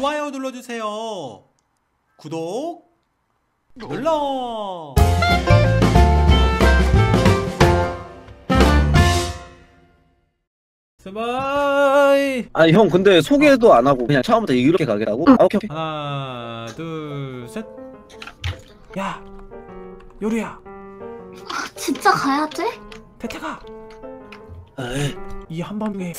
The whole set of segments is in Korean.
좋아요 눌러주세요. 구독 눌러. 스바이. 아니 형 근데 소개도 안 하고 그냥 처음부터 이렇게 가겠다고? 아 오케이 오케이 하나, 둘, 셋. 야, 요리야, 진짜 가야 돼? 태태가 에이, 이 한밤중에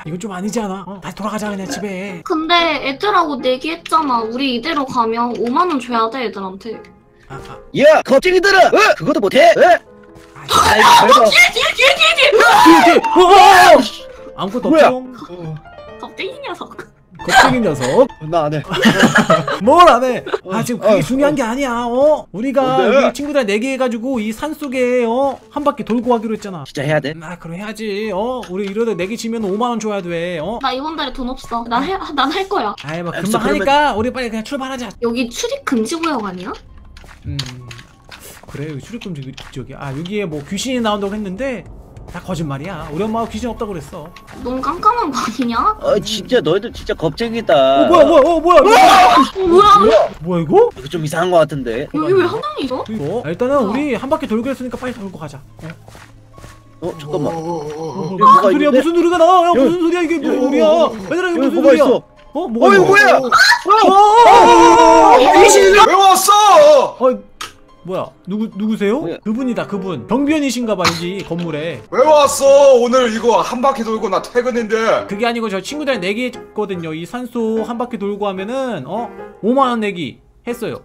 아, 이건 좀 아니지 않아? 어, 다시 돌아가자 그냥 집에. 근데 애들하고 내기했잖아. 우리 이대로 가면 5만 원 줘야 돼 애들한테. 아, 아, 야 겁쟁이들아 어? 그것도 못해? 어? 아, 아이 별거 뒤에, 뒤에. 어! 아무것도 뭐야? 없죠? 어, 갑자기 이 녀석. 겁쟁이 녀석. 나 안 해. 뭘 안 해? 아 지금 그게 어, 중요한 게 아니야. 어? 우리가 뭔데? 우리 친구들 내기 해가지고 이 산 속에 어? 한 바퀴 돌고 가기로 했잖아. 진짜 해야 돼? 아 그럼 해야지. 어? 우리 이러다 내기 지면 5만 원 줘야 돼. 어? 나 이번 달에 돈 없어. 난 해, 난할 거야. 아이 뭐 알았어, 금방 하니까 우리 빨리 그냥 출발하자. 여기 출입 금지 구역 아니야? 음 그래 여기 출입금지 지역이야. 아 여기에 뭐 귀신이 나온다고 했는데 다 거짓말이야. 우리 엄마가 귀신 없다고 그랬어. 어 너무 깜깜한 거 아니냐? 어 진짜 너희들 진짜 겁쟁이다 뭐야 뭐야 어 뭐야 뭐야 어, 뭐야? 뭐야 이거? 이거 좀 이상한 거 같은데 여기 왜 한 명이 있어? 이거? 아, 일단은 우리 한 바퀴 돌고 했으니까 빨리 돌고 가자. 어? 어 잠깐만 어, 여기 무슨 뭐가 소리야 있는데? 무슨 소리가 나? 야 무슨 소리야 이게 무슨 소리야? 어, 얘들아 이게 여기 무슨 뭐가 소리야? 있어 어 뭐가 어 이거 있어? 뭐야 어, 왜 왔어? 어, 뭐야? 누구 누구세요? 뭐야? 그분이다 그분. 경비원이신가봐 여기 건물에. 왜 왔어? 오늘 이거 한 바퀴 돌고 나 퇴근인데. 그게 아니고 저 친구들이랑 내기 했거든요. 이 산소 한 바퀴 돌고 하면은 어 5만 원 내기 했어요.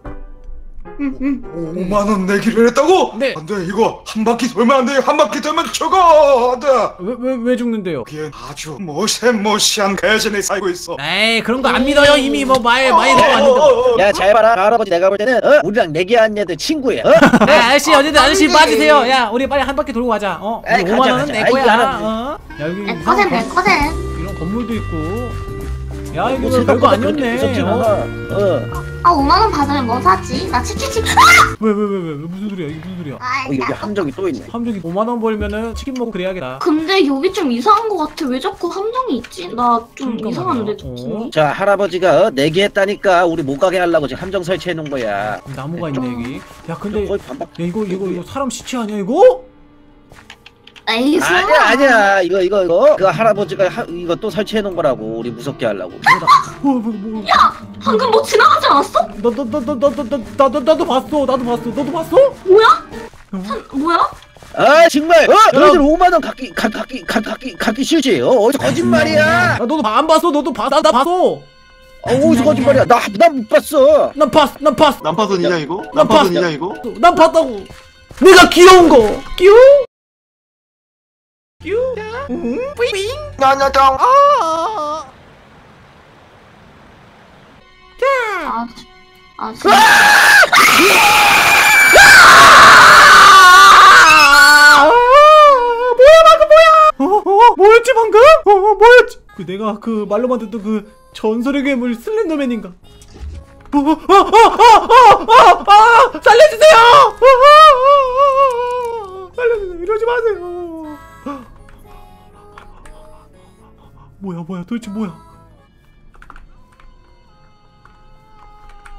응, 응. 5만 원 내기를 했다고? 네. 안 돼 이거 한 바퀴 돌면 안 돼 한 바퀴 돌면 죽어 안 돼. 왜 왜 왜 죽는데요? 여기엔 아주 모세모시한 개진이 살고 있어. 에이 그런 거 안 믿어요 이미 뭐말 많이 어, 어, 왔는데. 어, 어. 야 잘 봐라 할아버지 내가 볼 때는 어? 우리랑 내기한 애들 친구야 어? 야 아저씨 어쨌든 아저씨 아니. 빠지세요. 야 우리 빨리 한 바퀴 돌고 가자. 어 에이, 우리 가자, 5만 원은 가자. 내 아이, 거야. 어? 야 여기 이상한 내 건- 거센. 이런 건물도 있고. 야 이거 뭐 별거 아니었네. 않아 어? 어. 아 5만 원 받으면 뭐 사지? 나 치킨집. 왜왜 왜 왜 왜 무슨 소리야 이게 무슨 소리야? 아, 어 여기 함정이 또 있네 함정이 5만 원 벌면은 치킨 먹고 그래야겠다. 근데 여기 좀 이상한 거 같아. 왜 자꾸 함정이 있지? 나좀 그러니까 이상한데. 어? 자 할아버지가 어? 내기 했다니까 우리 못 가게 하려고 지금 함정 설치해 놓은 거야 나무가 있네 여기. 야 근데 야 이거 이거 이거 사람 시체 아니야 이거? 에이. 아니야 아니야 이거 이거 이거 그 할아버지가 하, 이거 또 설치해 놓은 거라고 우리 무섭게 하려고 어, 뭐, 뭐, 방금 뭐 지나가지 않았어? 나나나나나나나도 나도 봤어 나도 봤어 너도 봤어? 뭐야? 뭐야? 아 정말 어? 너희들 5만 원 갖기 가, 갖기 가, 갖기 갖기 싫지 어? 어디서 거짓말이야 야 너도 안 봤어 너도 봐나 나 봤어 어, 어디서 거짓말이야 나난 못 봤어 난 봤어 난 봤어 난파선이냐 이거? 나 난파선이냐 이거? 난 봤다고 내가 귀여운 거 귀여워? 귀여워? 나나당 아, 아. 아, 뭐야 방금 뭐야? 어, 어, 뭐였지 방금? 어, 어, 뭐였지? 그 내가 그 말로만 듣던 그 전설의 괴물 슬렌더맨인가? 어, 어, 어, 어, 어, 어, 어, 살려주세요! 어, 어, 어, 어, 살려주세요! 이러지 마세요! 뭐야 뭐야 도대체 뭐야?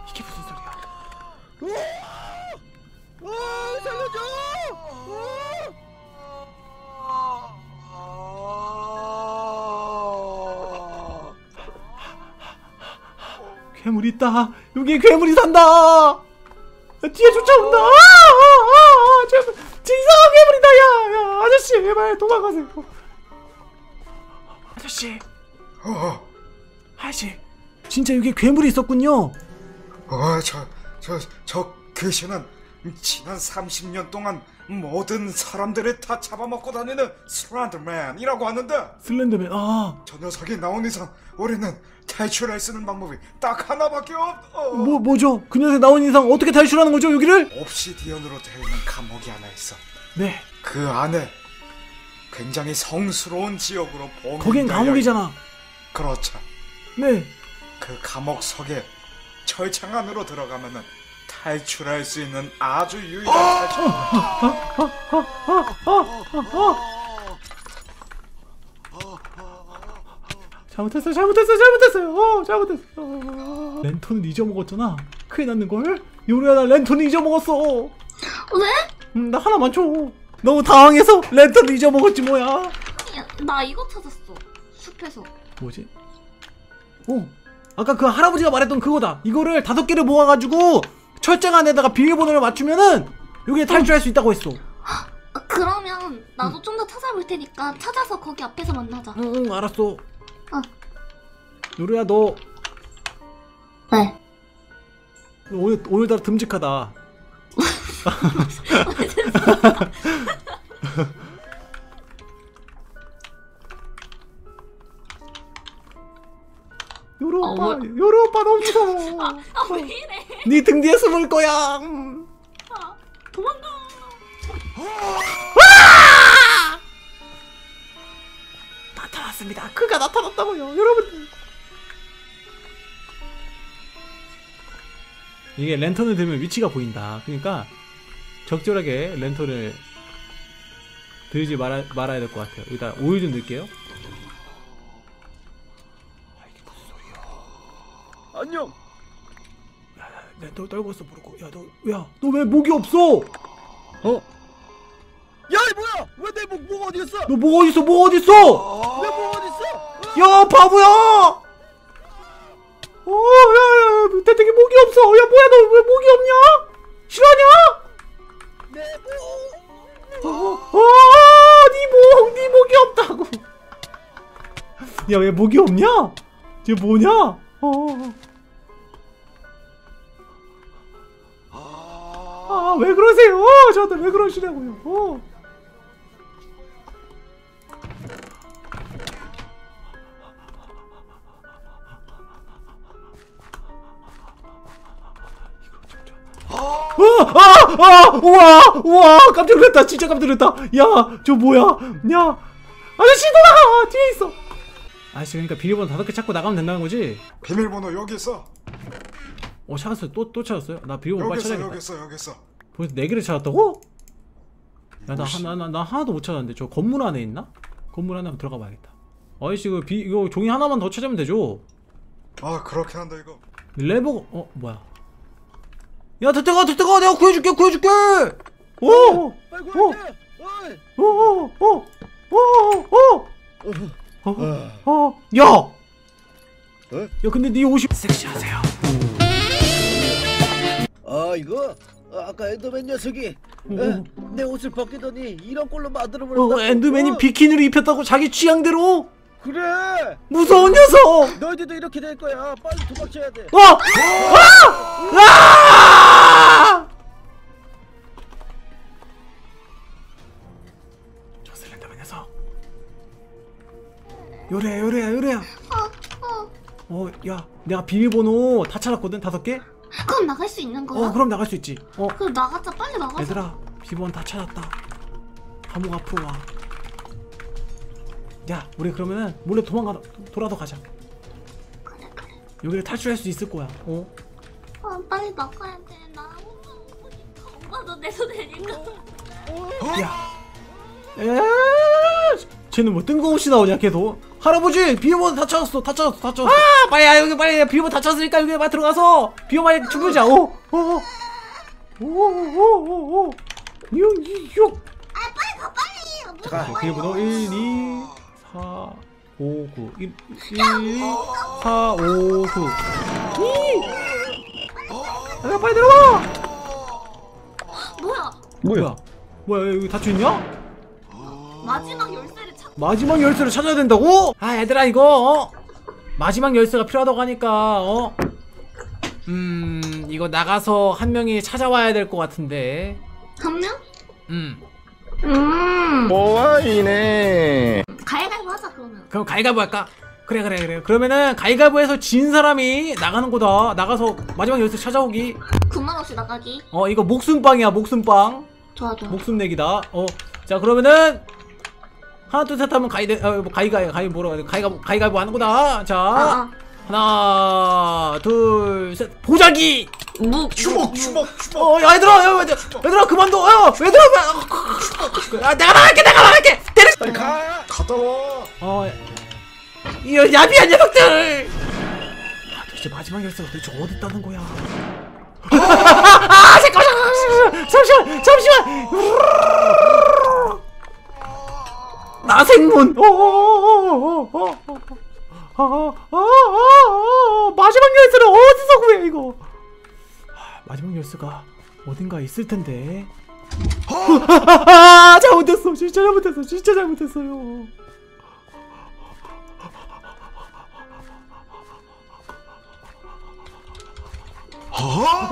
이게 무슨 소리야? 괴물 있다. 여기 괴물이 산다. 야, 뒤에 쫓아온다. 아, 아, 아, 아, 제발, 저 이상한 괴물이다. 야, 야, 아저씨, 제발 도망가세요. 아저씨, 어, 아저씨, 진짜 여기 괴물이 있었군요. 어, 저, 저, 저 귀신은 지난 30년 동안 모든 사람들을 다 잡아먹고 다니는 슬렌더맨이라고 하는데 슬렌더맨. 아, 저 녀석이 나온 이상 우리는 탈출할 수 있는 방법이 딱 하나밖에 없. 어. 뭐 뭐죠? 그 녀석 나온 이상 어떻게 탈출하는 거죠? 여기를? 옵시디언으로 되어 있는 감옥이 하나 있어. 네, 그 안에 굉장히 성스러운 지역으로 봉. 거긴 감옥이잖아. 그렇죠. 네. 그 감옥 속에 철창 안으로 들어가면은 탈출할 수 있는 아주 유일한 탈출. 잘못했어요 잘못했어요 잘못했어요. 어 잘못했어 랜턴을 잊어먹었잖아. 큰일 났는 걸? 요리야 나 랜턴을 잊어먹었어. 왜? 음, 나 하나만 줘 너무 당황해서 랜턴을 잊어먹었지 뭐야 야, 나 이거 찾았어. 숲에서. 뭐지? 어 아까 그 할아버지가 말했던 그거다 이거를 다섯 개를 모아가지고 철장 안에다가 비밀번호를 맞추면은 여기에 탈출할 수 있다고 했어 아, 그러면 나도 좀 더 찾아볼 테니까 찾아서 거기 앞에서 만나자. 응, 응 알았어 어. 요리야 너 네. 오늘 오늘따라 듬직하다. 요로 어, 오빠, 뭐- 요로 오빠 너무 무서워. 아, 왜 이래? 네등 뒤에 숨을 거야. 음. 아, 도망가. 나타났습니다. 그가 나타났다고요, 여러분들. 이게 랜턴을 들면 위치가 보인다. 그러니까 적절하게 랜턴을 들지 말아, 말아야 될 것 같아요. 여기다 오일 좀 넣을게요. 안녕. 랜턴 떨고 있어 모르고. 야, 너, 야, 너 왜 목이 없어? 야, 이 뭐야? 왜 내 목, 목 어디 있어? 너 목 어디 있어? 목 어디 있어? 내 목 어디 있어? 야, 바보야! 어, 야, 야, 대택이 목이 없어. 야, 뭐야, 너 왜 목이 없냐? 실화냐? 어, 어, 네 목, 네 없다고. 야, 왜 목이 없냐? 쟤 뭐냐? 어. 아, 왜 그러세요? 저한테 왜 그러시냐고요? 어. 아, 아, 우와, 우와, 깜짝 놀랐다, 진짜 깜짝 놀랐다. 야, 저 뭐야? 야, 아저씨 돌아가, 뒤에 있어. 아저씨 그러니까 비밀번호 다섯 개 찾고 나가면 된다는 거지? 비밀번호 여기 있어. 어, 찾았어요. 또, 또 찾았어요? 나 비밀번호 여기 빨리 있어. 찾아야겠다. 여기 있어. 여기 있어. 벌써 네 개를 찾았다고? 야, 나, 하- 나, 나, 나 하나도 못 찾았는데 저 건물 안에 있나? 건물 안에 한번 들어가 봐야겠다. 아저씨 그 비, 이거 종이 하나만 더 찾으면 되죠? 아 그렇게 한다 이거. 레버, 어, 뭐야? 야, 대태가, 대태가, 내가 구해줄게, 구해줄게! 오! 빨리 어. 구해줘. 어이. 어, 어, 어, 어, 어, 어, 어, 야! 야, 근데 네 옷이 섹시하세요. 아 이거 아, 아까 엔더맨 녀석이 어, 에, 내 옷을 벗기더니 이런 꼴로 만들어 어. 엔드맨이 비키니를 입혔다고 자기 취향대로? 그래. 무서운 녀석! 너희들도 이렇게 될 거야. 빨리 도망쳐야 돼. 어! 아! 아! 저 슬렌더맨 녀석. 요래야, 요래야, 요래야. 어, 어. 어, 야, 내가 비밀번호 다 찾았거든, 다섯 개? 그럼 나갈 수 있는 거야? 어, 그럼 나갈 수 있지. 어, 그럼 나가자. 빨리 나가자. 얘들아, 비밀번호 다 찾았다. 감옥 앞으로 와. 야, 우리 그러면은 몰래 도망가, 돌아서 가자. 그래, 그래. 여기를 탈출할 수 있을 거야. 어? 어, 빨리 나가야 돼. 나 엄마 오니까 엄마도 내 손에니까. 야. 에 쟤는 뭐 뜬금없이 나오냐 걔도 할아버지 비밀번호 다 찾았어 다 찾았어 다 찾았어 아 빨리 야 여기 빨리 비밀번호 다 찾았으니까 여기 빨리 들어가서 비밀번호 빨리 주무자 어, 오오오오오오 육육 아, 빨리 가, 빨리. 뭐, 잠깐. 비밀번호 1 2 4 5 9 1 1 4 5 9 2 야, 빨리 들어가 뭐야? 뭐야 뭐야 여기 닫혀 있냐? 마지막 열쇠를 찾. 마지막 열쇠를 찾아야 된다고? 아 얘들아 이거 어? 마지막 열쇠가 필요하다고 하니까 어? 음 이거 나가서 한 명이 찾아와야 될 것 같은데 한 명? 음 음. 모아이네. 가위가위보 하자 그러면. 그럼 가위가위보 할까? 그래 그래 그래. 그러면은 가위가위보에서 진 사람이 나가는 거다. 나가서 마지막 열쇠 찾아오기. 군말 없이 나가기. 어 이거 목숨빵이야 목숨빵. 좋아 좋아. 목숨 내기다. 어자 그러면은 하나 둘 셋 하면 가위 어, 뭐 가위 가위 가위 뭐라 그래 가위가 가위 가위보 하는 거다 자 아, 하나 둘 셋. 보자기 아. 무 주먹 주먹 주먹. 어 야, 얘들아 야, 얘들아 얘들아 그만둬 야 얘들아 왜- 아, 내가 나갈게 내가 나갈게 때리 빨리 가. 갔다 와. 어 이 야비한 녀석들! 아, 도대체 마지막 열쇠가 도대체 어디 있다는 거야? 아, 잠깐만! 잠시만! 잠시만! 나생문! 어, 오오 오 오 오오오 아, 아, 아, 아, 마지막 열쇠를 어디서 구해 이거? 아, 마지막 열쇠가 어딘가 있을 텐데. 아, 잘못했어. 진짜 잘못했어. 진짜 잘못했어요. 아,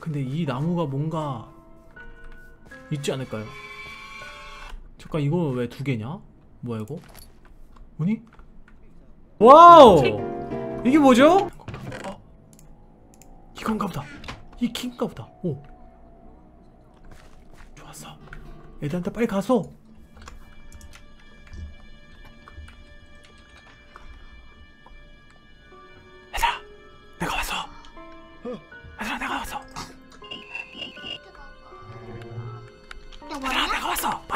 근데 이 나무가 뭔가 있지 않을까요? 잠깐 이거 왜 두 개냐? 뭐야 이거? 뭐니? 와우! 이게 뭐죠? 어? 이건가 보다. 이 킹가 보다. 오. 좋았어. 애들한테 빨리 가서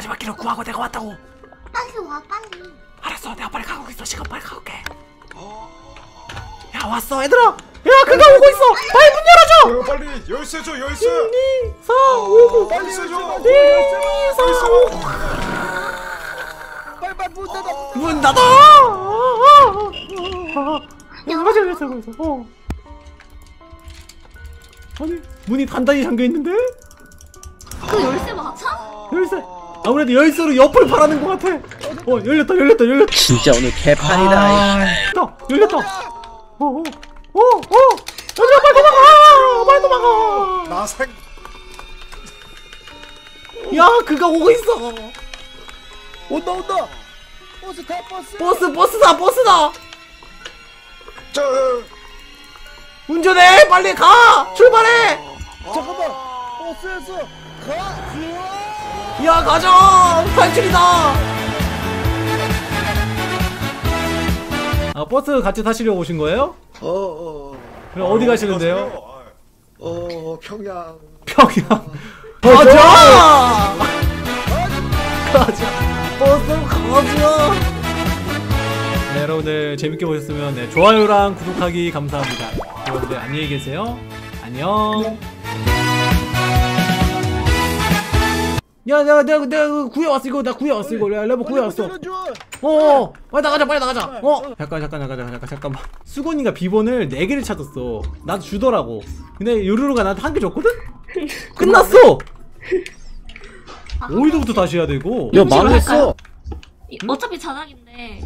마지막 길을 구하고 내가 왔다고. 빨리 와 빨리. 알았어 내가 빨리 가고 있어. 시간 빨리 가볼게. 야 왔어 얘들아. 야 그가 오고 있어. 빨리 문 열어줘. 어, 빨리. 열쇠 줘 열쇠. 2 4 5 9 열쇠 줘2 4 5 빨리 빨리 문 닫아. 문 닫아. 야 맞아 맞아 맞아. 어. 아니 문이 단단히 잠겨 있는데? 그 열쇠 맞아? 열쇠 아무래도 열쇠로 옆을 바라는 것 같아. 어 열렸다 열렸다 열렸다. 진짜 오늘 개판이다. 아, 열렸다 열렸다. 어어어어. 얘들아 빨리 도망가! 빨리 도망가! 나생 야 그가 오고 있어. 온다 온다. 버스 타 버스. 버스 버스다 버스다. 저 운전해 빨리 가! 출발해 야 가자! 탈출이다! 아 버스 같이 타시려고 오신 거예요? 어, 어, 그럼 어 디 가시는데요? 어, 평양. 평양. 가자! 가자! 버스 가자! 네 여러분들 재밌게 보셨으면 네, 좋아요랑 구독하기 감사합니다. 여러분들 안녕히 계세요. 안녕 야 내가 내가 내가 구해왔어 이거 나 구해왔어 이거 레버 구해왔어 어, 빨리 나가자, 빨리 나가자. 어, 잠깐, 잠깐, 잠깐, 잠깐, 잠깐, 잠깐만. 수건이가 비번을 4 개를 찾았어. 나도 주더라고. 근데 요루루가 나한테 한 개 줬거든? 끝났어. 아, 어디서부터 다시 해야 되고? 야 망했어. 이- 어차피 자작인데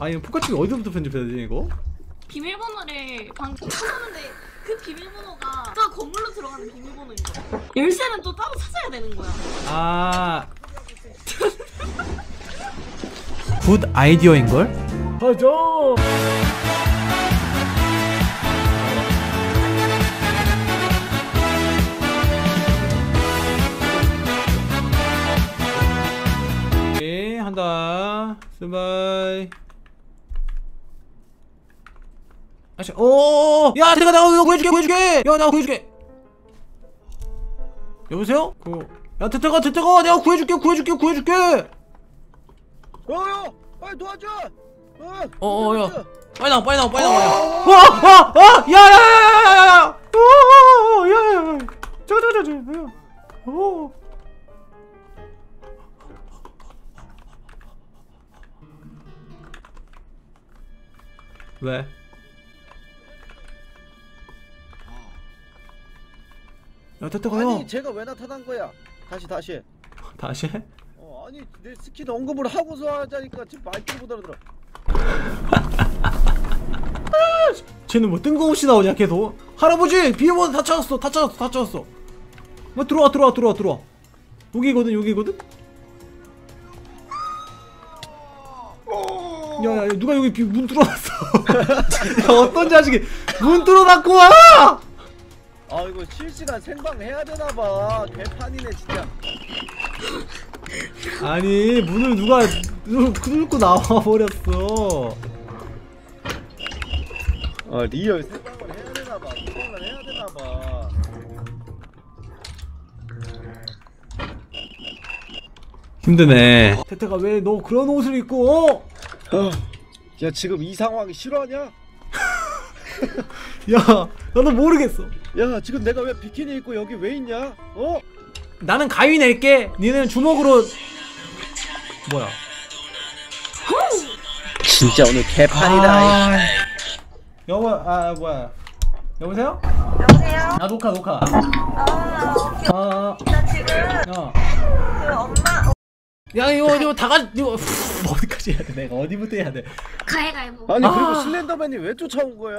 아니 포카치가 어디서부터 편집해야 되지 이거? 비밀번호를 방금 찾았는데 그 비밀번호가 저 건물로 들어가는 비밀번호인 거야. 열쇠는 또 따로 찾아야 되는 거야. 아, good idea인 걸? 가자. 오케이 한다. 스바이. 아씨, 오, 야, 내가 이거 구해줄게, 구해줄게. 야, 내가 구해줄게. 여보세요? 그, 야, 태태가, 태태가, 내가 구해줄게, 구해줄게, 구해줄게. 어여. 빨리 도와줘. 어. 어, 어, 야. 빨리 나와, 빨리 나와, 빨리 나와. 와, 와, 와, 야, 야, 야, 야, 야, 야, 야, 어, 어, 야, 야, 야, 저거, 저거, 저거, 야, 어. 왜? 야, 태태가 형. 아니 제가 왜 나타난 거야? 다시 다시. 다시 해? 어 아니 내 스킨 언급을 하고서 하자니까 지금 말귀를 못 알아들어. 쟤는 뭐 뜬금없이 나오냐 계속 할아버지 비밀번호 다 찾았어 다 찾았어 다 찾았어 뭐 들어와 들어와 들어와 들어와 여기거든 여기거든 야야 야, 누가 여기 비- 문 뚫어놨어 야 어떤 자식이 문 뚫어놨고 와 아 이거 실시간 생방 해야 되나봐 개판이네 진짜 아니 문을 누가 뚫- 뚫고 나와 버렸어. 아 real 생방을 해야 되나봐 생방을 해야 되나봐 힘드네. 태태가 왜 너 그런 옷을 입고? 어? 야 지금 이 상황이 싫어하냐? 야, 나도 모르겠어. 야 지금 내가 왜 비키니 입고 여기 왜 있냐? 어? 나는 가위 낼게. 니는 주먹으로 뭐야? 진짜 오늘 개판이다 아... 여보, 아 뭐야? 여보세요? 여보세요? 아 녹화 녹화. 아, 아, 나 지금 야, 그 엄마 야 이거 이거 다가 이거 어디까지 해야 돼? 내가 어디부터 해야 돼? 가위가위보 아니 아. 그리고 슬렌더맨이 왜 쫓아온 거야?